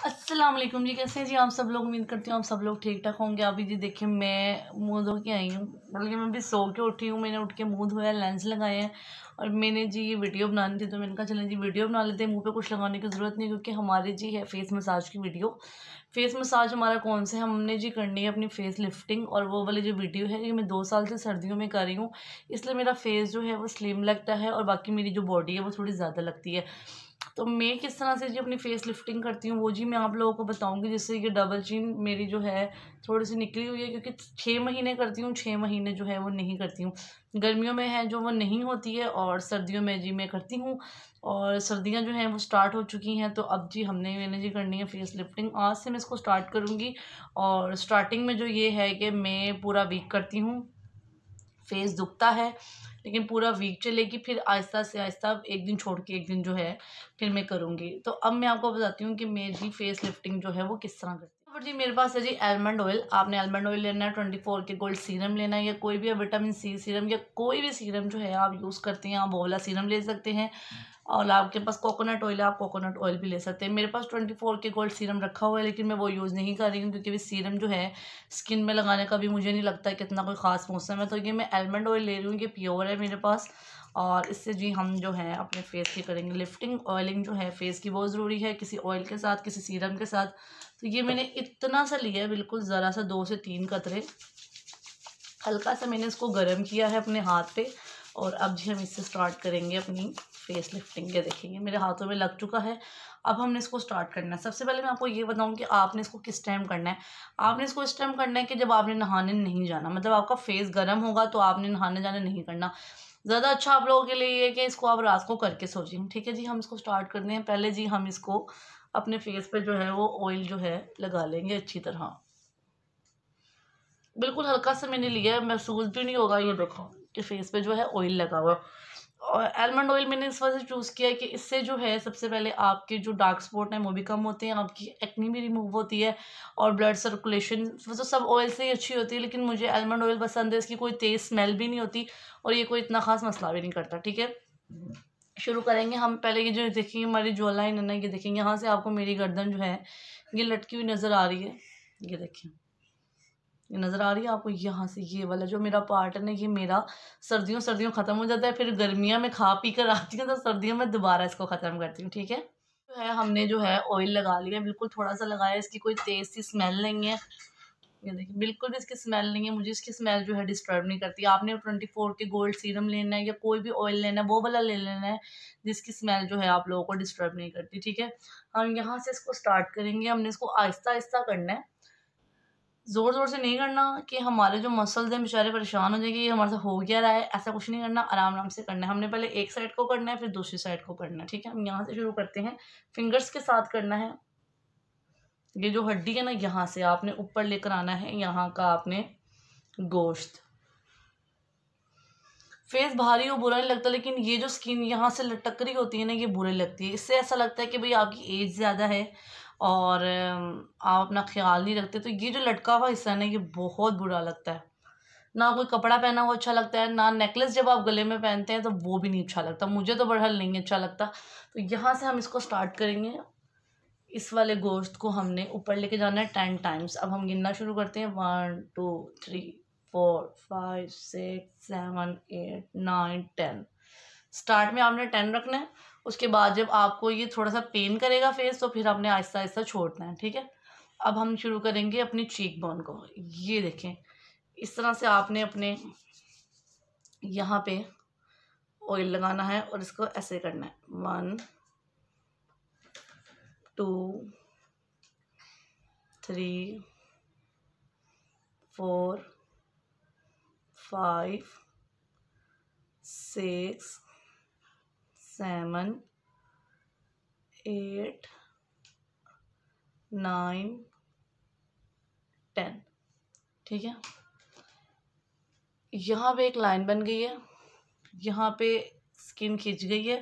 अस्सलाम वालेकुम जी, कैसे हैं जी? आप सब लोग, उम्मीद करती हूँ आप सब लोग ठीक ठाक होंगे। अभी जी देखिए, मैं मुँह धो के आई हूँ। बल्कि मैं भी सो के उठी हूँ। मैंने उठ के मुँह धोया लेंस लगाए हैं और मैंने जी ये वीडियो बनानी थी तो मैंने कहा, चलें जी वीडियो बना लेते हैं। मुँह पे कुछ लगाने की ज़रूरत नहीं, क्योंकि हमारे जी है फेस मसाज की वीडियो फेस मसाज हमारा कौन सा है हमने जी करनी है अपनी फेस लिफ्टिंग और वो वाली जो वीडियो है, ये मैं दो साल से सर्दियों में कर रही हूँ। इसलिए मेरा फेस जो है, वो स्लिम लगता है और बाकी मेरी जो बॉडी है, वो थोड़ी ज़्यादा लगती है। तो मैं किस तरह से जी अपनी फेस लिफ्टिंग करती हूँ, वो जी मैं आप लोगों को बताऊँगी, जिससे कि डबल चीन मेरी जो है थोड़ी सी निकली हुई है, क्योंकि छः महीने करती हूँ छः महीने जो है वो नहीं करती हूँ। गर्मियों में है जो वो नहीं होती है, और सर्दियों में जी मैं करती हूँ, और सर्दियाँ जो हैं वो स्टार्ट हो चुकी हैं तो अब जी हमने, मैंने जी करनी है फेस लिफ्टिंग आज से मैं इसको स्टार्ट करूँगी, और स्टार्टिंग में जो ये है कि मैं पूरा वीक करती हूँ। फेस दुखता है, लेकिन पूरा वीक चलेगी, फिर आहिस्ता से आहिस्ता एक दिन छोड़ के एक दिन जो है, फिर मैं करूँगी। तो अब मैं आपको बताती हूँ कि मेरी फेस लिफ्टिंग जो है, वो किस तरह करती है। जी, मेरे पास है जी आलमंड ऑयल आपने आलमंड ऑयल लेना है twenty four K gold serum लेना है, या कोई भी विटामिन सी सीरम या कोई भी सीरम जो है, आप यूज़ करते हैं, आप वो वाला सीरम ले सकते हैं। और आपके पास कोकोनट ऑयल है, आप कोकोनट ऑयल भी ले सकते हैं। मेरे पास twenty four K gold serum रखा हुआ है, लेकिन मैं वो यूज़ नहीं कर रही हूँ, क्योंकि सीरम जो है स्किन में लगाने का भी मुझे नहीं लगता है कितना कोई ख़ास मौसम है। तो ये मैं आलमंड ऑयल ले रही हूँ, ये प्योर है मेरे पास। और इससे जी हम जो है, अपने फेस की करेंगे। लिफ्टिंग ऑयलिंग जो है फेस की बहुत ज़रूरी है, किसी ऑयल के साथ, किसी सीरम के साथ। तो ये मैंने इतना सा लिया है, बिल्कुल ज़रा सा दो से तीन कतरे। हल्का सा मैंने इसको गर्म किया है अपने हाथ पे। और अब जी हम इससे स्टार्ट करेंगे अपनी फेस लिफ्टिंग के, देखेंगे। मेरे हाथों में लग चुका है। अब हमने इसको स्टार्ट करना है। सबसे पहले मैं आपको ये बताऊँ कि आपने इसको किस टाइम करना है। आपने इसको इस टाइम करना है कि जब आपने नहाने नहीं जाना। मतलब आपका फेस गर्म होगा तो आपने नहाने जाने नहीं करना। ज़्यादा अच्छा आप लोगों के लिए ये कि इसको आप रात को करके सोचिए। ठीक है जी, हम इसको स्टार्ट करते हैं। पहले जी हम इसको अपने फेस पे जो है वो ऑयल जो है लगा लेंगे अच्छी तरह। बिल्कुल हल्का सा मैंने लिया है। महसूस भी नहीं होगा, ये देखो। कि फेस पे जो है ऑयल लगा हुआ। और आलमंड ऑयल मैंने इस वजह से चूज़ किया है कि इससे जो है सबसे पहले आपके जो डार्क स्पॉट हैं वो भी कम होते हैं, आपकी एक्नी भी रिमूव होती है और ब्लड सर्कुलेशन तो सब ऑयल से ही अच्छी होती है, लेकिन मुझे आलमंड ऑयल पसंद है, इसकी कोई तेज़ स्मेल भी नहीं होती और ये कोई इतना ख़ास मसला भी नहीं करता, ठीक है? शुरू करेंगे हम, पहले ये जो देखेंगे हमारी जो लाइन है ना, ये देखेंगे यहाँ से आपको मेरी गर्दन जो है, ये लटकी हुई नज़र आ रही है, ये देखिए ये नज़र आ रही है, आपको यहाँ से ये वाला जो मेरा पार्ट है, ये मेरा सर्दियों सर्दियों ख़त्म हो जाता है, फिर गर्मियाँ में खा पी कर आती हूँ तो सर्दियों में दोबारा इसको ख़त्म करती हूँ, ठीक है? जो है, हमने जो है ऑयल लगा लिया बिल्कुल थोड़ा सा लगाया इसकी कोई तेज़ सी स्मेल नहीं है। ये देखिए, बिल्कुल भी इसकी स्मेल नहीं है, मुझे इसकी स्मेल जो है डिस्टर्ब नहीं करती। आपने twenty four K gold serum लेना है या कोई भी ऑयल लेना है, वो वाला ले लेना है, जिसकी स्मेल जो है आप लोगों को डिस्टर्ब नहीं करती, ठीक है? हम यहाँ से इसको स्टार्ट करेंगे, हमने इसको आहिस्ता आहिस्ता करना है। ज़ोर ज़ोर से नहीं करना कि हमारे जो मसल्स हैं, बेचारे परेशान हो जाएँगे, ये हमारे साथ हो गया रहा है, ऐसा कुछ नहीं करना आराम आराम से करना है। हमने पहले एक साइड को करना है, फिर दूसरी साइड को करना है, ठीक है? हम यहाँ से शुरू करते हैं। फिंगर्स के साथ करना है। ये जो हड्डी है ना, यहाँ से आपने ऊपर लेकर आना है, यहाँ का आपने गोश्त। फेस भारी हो, बुरा नहीं लगता, लेकिन ये जो स्किन यहाँ से लटक रही होती है ना, ये बुरी लगती है। इससे ऐसा लगता है कि भाई आपकी एज ज़्यादा है और आप अपना ख्याल नहीं रखते तो ये जो लटका हुआ हिस्सा है ना, ये बहुत बुरा लगता है। ना कोई कपड़ा पहना हुआ अच्छा लगता है, ना नेकलेस जब आप गले में पहनते हैं तो वो भी नहीं अच्छा लगता। मुझे तो बड़हल नहीं अच्छा लगता। तो यहाँ से हम इसको स्टार्ट करेंगे। इस वाले गोश्त को हमने ऊपर लेके जाना है टेन टाइम्स अब हम गिनना शुरू करते हैं। One two three four five six seven eight nine ten start में आपने टेन रखना है। उसके बाद जब आपको ये थोड़ा सा पेन करेगा फेस तो फिर आपने आहिस्ता आहिस्ता छोड़ना है, ठीक है? अब हम शुरू करेंगे अपनी चीक बोन को। ये देखें, इस तरह से आपने अपने यहाँ पे ऑयल लगाना है और इसको ऐसे करना है। One two three four five six seven, eight, nine, ten. ठीक है? यहाँ पे एक लाइन बन गई है, यहाँ पे स्किन खींच गई है,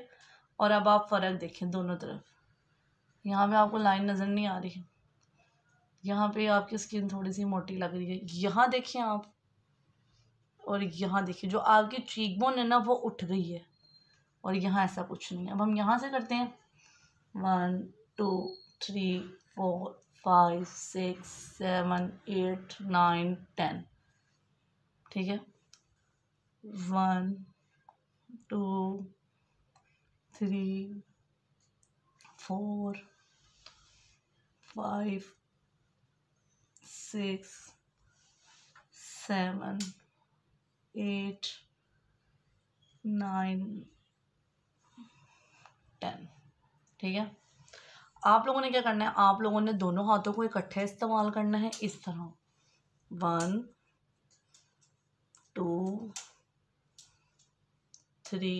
और अब आप फ़र्क देखें दोनों तरफ़। यहाँ पे आपको लाइन नज़र नहीं आ रही है। यहाँ पे आपकी स्किन थोड़ी सी मोटी लग रही है। यहाँ देखिए आप, और यहाँ देखिए जो आपकी चीक बोन है ना, वो उठ गई है। और यहाँ ऐसा कुछ नहीं है। अब हम यहाँ से करते हैं। One two three four five six seven eight nine ten ठीक है? One two three four five six seven eight nine ten ठीक है? आप लोगों ने क्या करना है? आप लोगों ने दोनों हाथों को इकट्ठे इस्तेमाल करना है इस तरह। One two three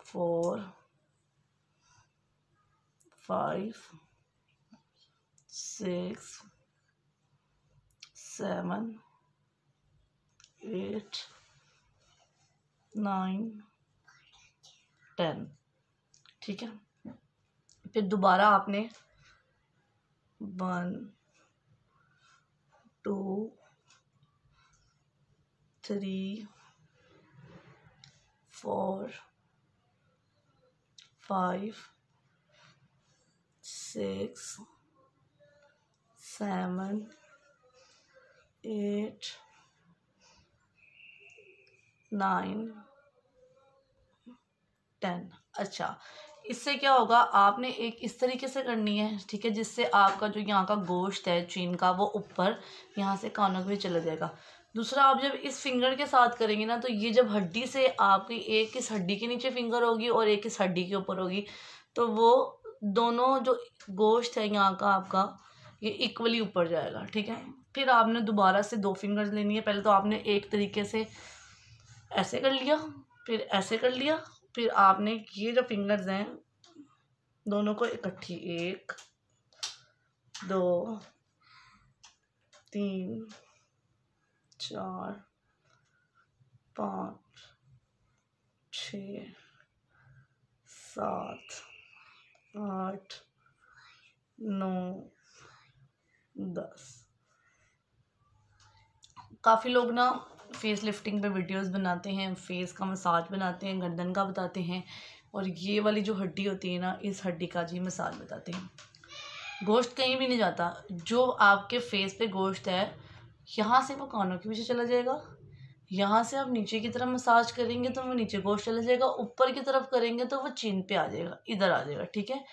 four five six seven eight nine ten. ठीक है? फिर दोबारा आपने one, two, three, four, five, six, seven, eight, nine. Ten. अच्छा इससे क्या होगा, आपने एक इस तरीके से करनी है, ठीक है, जिससे आपका जो यहाँ का गोश्त है, चीन का, वो ऊपर यहाँ से कानों में चला जाएगा। दूसरा, आप जब इस फिंगर के साथ करेंगे ना तो ये जब हड्डी से आपकी एक इस हड्डी के नीचे फिंगर होगी और एक इस हड्डी के ऊपर होगी तो वो दोनों जो गोश्त है यहाँ का आपका, ये इक्वली ऊपर जाएगा, ठीक है? फिर आपने दोबारा से दो फिंगर्स लेनी है, पहले तो आपने एक तरीके से ऐसे कर लिया, फिर ऐसे कर लिया फिर आपने ये जो फिंगर्स हैं, दोनों को इकट्ठी, एक, दो, तीन, चार, पाँच, छ, सात, आठ, नौ, दस। काफ़ी लोग ना फेस लिफ्टिंग पे वीडियोस बनाते हैं फेस का मसाज बनाते हैं, गर्दन का बताते हैं और ये वाली जो हड्डी होती है ना, इस हड्डी का जी मसाज बताते हैं। गोश्त कहीं भी नहीं जाता, जो आपके फेस पे गोश्त है, यहाँ से वो कानों के पीछे चला जाएगा। यहाँ से आप नीचे की तरफ़ मसाज करेंगे तो वो नीचे गोश्त चला जाएगा, ऊपर की तरफ़ करेंगे तो वो चीन पे आ जाएगा, इधर आ जाएगा, ठीक है?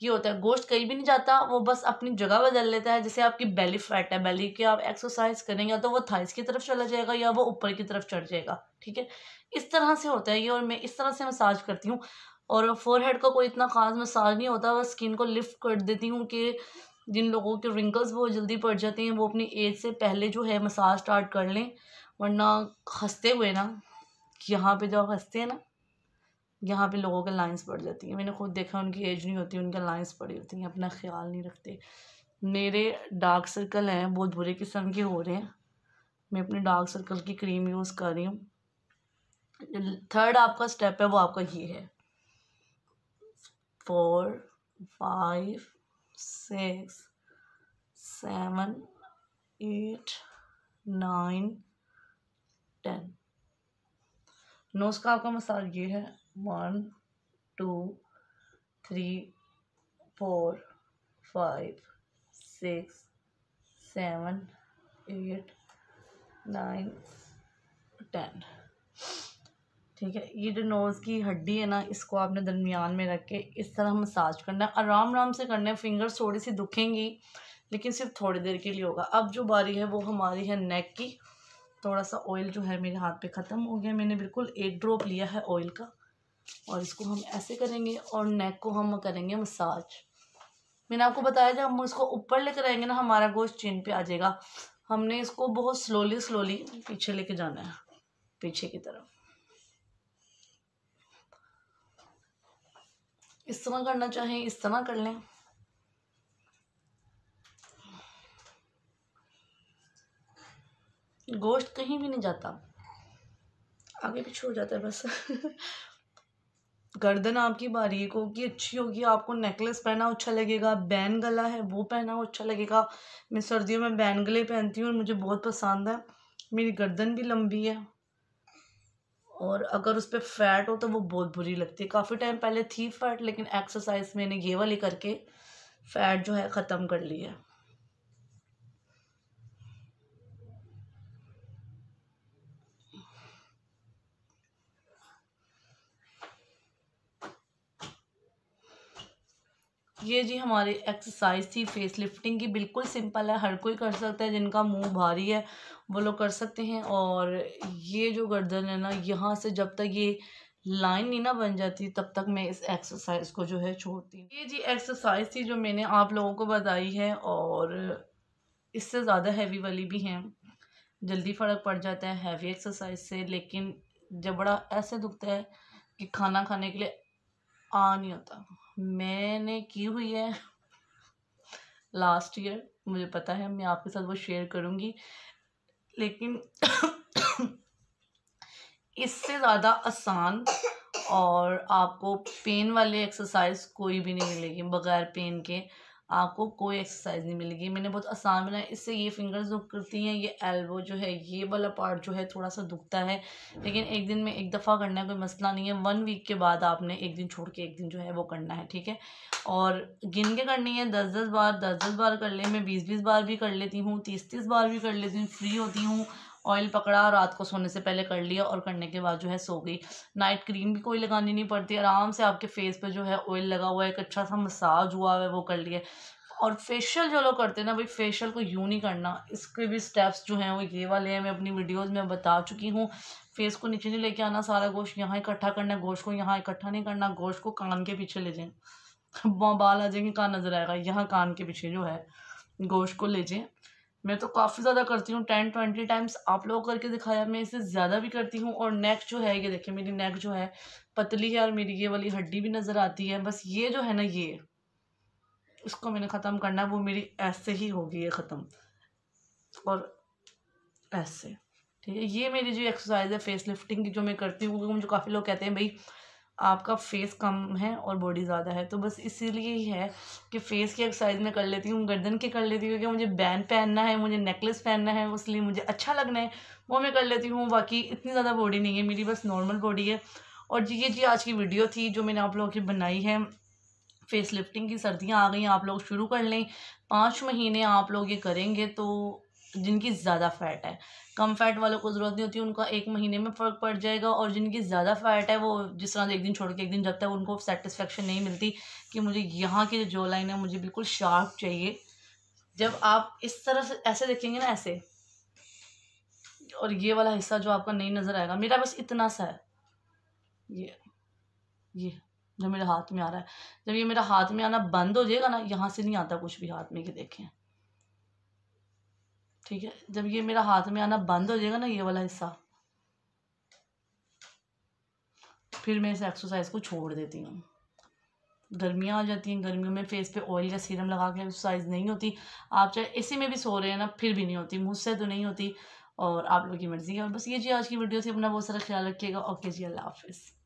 ये होता है गोश्त कहीं भी नहीं जाता, वो बस अपनी जगह बदल लेता है, जैसे आपकी बेली फैट है बेली की आप एक्सरसाइज करेंगे तो वो थाइस की तरफ़ चला जाएगा, या वो ऊपर की तरफ़ चढ़ जाएगा, ठीक है? इस तरह से होता है ये, और मैं इस तरह से मसाज करती हूँ, और फोरहेड का कोई इतना ख़ास मसाज नहीं होता, बस स्किन को लिफ्ट कर देती हूँ कि जिन लोगों के रिंकल्स बहुत जल्दी पड़ जाते हैं, वो अपनी एज से पहले जो है मसाज स्टार्ट कर लें, वरना हँसते हुए ना यहाँ पे जब हँसते हैं ना यहाँ पे लोगों के लाइंस पड़ जाती हैं। मैंने खुद देखा उनकी एज नहीं होती, उनके लाइंस पड़ी होती हैं, अपना ख्याल नहीं रखते। मेरे डार्क सर्कल हैं, बहुत बुरे किस्म के हो रहे हैं। मैं अपने डार्क सर्कल की क्रीम यूज़ कर रही हूँ। थर्ड आपका स्टेप है, वो आपका ये है। Four five six seven eight nine ten nose का आपका मसाज ये है। One two three four five six seven eight nine ten ठीक है, ये जो नोज़ की हड्डी है ना, इसको आपने दरमियान में रख के इस तरह मसाज करना है। आराम आराम से करना है फिंगर्स थोड़ी सी दुखेंगी, लेकिन सिर्फ़ थोड़ी देर के लिए होगा। अब जो बारी है, वो हमारी है नेक की। थोड़ा सा ऑयल जो है मेरे हाथ पे ख़त्म हो गया। मैंने बिल्कुल एक ड्रॉप लिया है ऑयल का। और इसको हम ऐसे करेंगे और नेक को हम करेंगे मसाज मैंने आपको बताया जब हम इसको ऊपर लेकर आएँगे ना, हमारा गोश्त चीन पे आ जाएगा। हमने इसको बहुत स्लोली स्लोली पीछे लेके जाना है, पीछे की तरफ़। इस तरह करना चाहें, इस तरह कर लें। गोश्त कहीं भी नहीं जाता। आगे पीछे हो जाता है बस। गर्दन आपकी बारीक होगी, अच्छी होगी, आपको नेकलेस पहना अच्छा लगेगा बैन गला है, वो पहना अच्छा लगेगा। मैं सर्दियों में बैन गले पहनती हूँ मुझे बहुत पसंद है। मेरी गर्दन भी लंबी है और अगर उस पर फैट हो तो वो बहुत बुरी लगती है। काफ़ी टाइम पहले थी फैट लेकिन एक्सरसाइज मैंने ये वाली करके फ़ैट जो है ख़त्म कर ली है। ये जी हमारी एक्सरसाइज थी फेस लिफ्टिंग की बिल्कुल सिंपल है। हर कोई कर सकता है, जिनका मुँह भारी है, वो लोग कर सकते हैं। और ये जो गर्दन है ना, यहाँ से जब तक ये लाइन नहीं ना बन जाती, तब तक मैं इस एक्सरसाइज को जो है छोड़ती ये जी एक्सरसाइज थी जो मैंने आप लोगों को बताई है और इससे ज़्यादा हैवी वाली भी हैं। जल्दी फ़र्क पड़ जाता है हैवी एक्सरसाइज से, लेकिन जबड़ा ऐसे दुखता है कि खाना खाने के लिए आ नहीं होता मैंने की हुई है लास्ट ईयर मुझे पता है, मैं आपके साथ वो शेयर करूँगी। लेकिन इससे ज़्यादा आसान और आपको पेन वाले एक्सरसाइज कोई भी नहीं मिलेगी, बगैर पेन के। आपको कोई एक्सरसाइज नहीं मिलेगी। मैंने बहुत आसान बनाया, इससे ये फिंगर्स दुख करती हैं, ये एल्बो जो है, ये वाला पार्ट जो है थोड़ा सा दुखता है। लेकिन एक दिन में एक दफ़ा करना है, कोई मसला नहीं है। वन वीक के बाद आपने एक दिन छोड़ के एक दिन जो है वो करना है, ठीक है? और गिन के करनी है दस दस बार दस दस बार कर ले, मैं बीस बीस बार भी कर लेती हूँ तीस तीस बार भी कर लेती हूँ फ्री होती हूँ। ऑयल पकड़ा, रात को सोने से पहले कर लिया और करने के बाद जो है सो गई। नाइट क्रीम भी कोई लगानी नहीं पड़ती। आराम से आपके फेस पे जो है ऑयल लगा हुआ है, एक अच्छा सा मसाज हुआ है, वो कर लिया और फेशियल जो लोग करते हैं ना, भाई फेशियल को यूँ नहीं करना। इसके भी स्टेप्स जो हैं वो ये वाले हैं, मैं अपनी वीडियोज़ में बता चुकी हूँ। फेस को नीचे नहीं लेके आना, सारा गोश्त यहाँ इकट्ठा करना, गोश्त को यहाँ इकट्ठा नहीं करना, गोश्त को कान के पीछे ले जाएँ। बाल आ जाएँगे, कान नज़र आएगा, यहाँ कान के पीछे जो है, गोश्त को ले जाएँ। मैं तो काफ़ी ज़्यादा करती हूँ टेन ट्वेंटी टाइम्स आप लोग करके दिखाया, मैं इसे ज़्यादा भी करती हूँ और नेक जो है, ये देखिए मेरी नेक जो है, पतली है और मेरी ये वाली हड्डी भी नज़र आती है, बस ये जो है ना ये उसको मैंने ख़त्म करना वो मेरी ऐसे ही होगी, ये ख़त्म, और ऐसे, ठीक है? ये मेरी जो एक्सरसाइज है फेस लिफ्टिंग की जो मैं करती हूँ, क्योंकि मुझे काफ़ी लोग कहते हैं, भाई आपका फेस कम है और बॉडी ज़्यादा है तो बस इसीलिए ही है कि फ़ेस की एक्सरसाइज में कर लेती हूँ, गर्दन की कर लेती हूँ, क्योंकि मुझे बैंड पहनना है, मुझे नेकलेस पहनना है इसलिए मुझे अच्छा लगना है, वो मैं कर लेती हूँ। बाकी इतनी ज़्यादा बॉडी नहीं है, मेरी बस नॉर्मल बॉडी है। और जी, ये जी आज की वीडियो थी जो मैंने आप लोगों की बनाई है। फेस लिफ्टिंग की सर्दियाँ आ गई, आप लोग शुरू कर लें। पाँच महीने आप लोग ये करेंगे तो जिनकी ज़्यादा फ़ैट है। कम फैट वालों को ज़रूरत नहीं होती, उनका एक महीने में फ़र्क पड़ जाएगा और जिनकी ज़्यादा फ़ैट है, वो जिस तरह एक दिन छोड़ के एक दिन जब तक उनको सेटिस्फेक्शन नहीं मिलती कि मुझे यहाँ की जो लाइन है, मुझे बिल्कुल शार्प चाहिए। जब आप इस तरह से, ऐसे देखेंगे ना, ऐसे, और ये वाला हिस्सा जो आपका नहीं नज़र आएगा, मेरा बस इतना सा है। ये ये जो मेरे हाथ में आ रहा है। जब ये मेरा हाथ में आना बंद हो जाएगा ना, यहाँ से नहीं आता कुछ भी हाथ में कि देखें। ठीक है? जब ये मेरा हाथ में आना बंद हो जाएगा ना, ये वाला हिस्सा, फिर मैं इस एक्सरसाइज को छोड़ देती हूँ। गर्मियाँ आ जाती हैं, गर्मियों में फेस पे ऑयल या सीरम लगा के एक्सरसाइज नहीं होती। आप चाहे इसी में भी सो रहे हैं ना, फिर भी नहीं होती मुझसे तो नहीं होती। और आप लोग की मर्ज़ी है। और बस ये जी आज की वीडियो से अपना बहुत सारा ख्याल रखिएगा। ओके जी, अल्लाह हाफिज़।